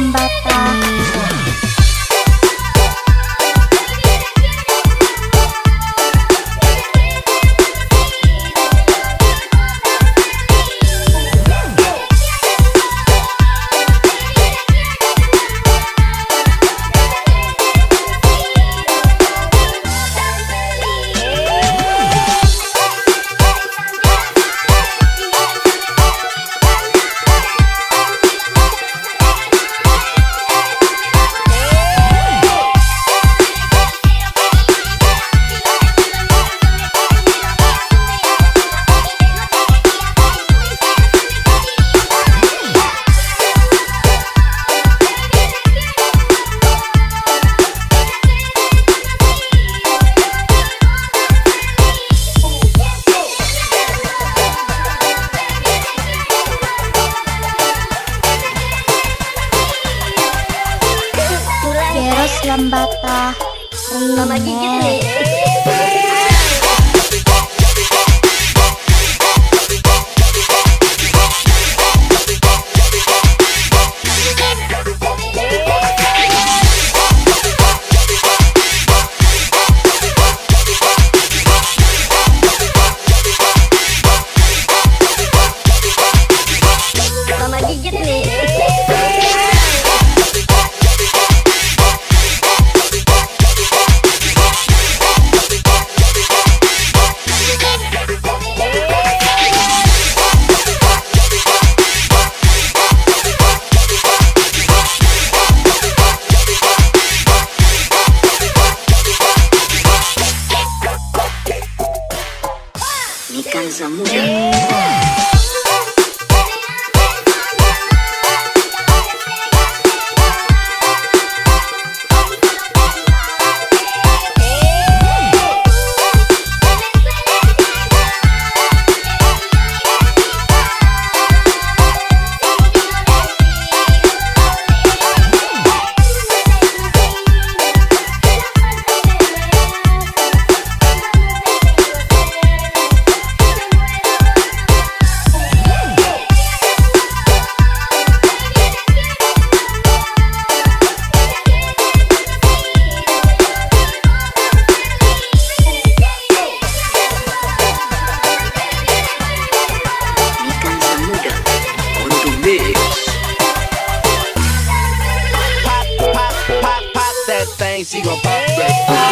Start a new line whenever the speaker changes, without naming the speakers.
Sambata dalam bata. Lama gigit nih.
Americanos, amor. É.
pop, pop, pop, pop that thing. She gon' pop that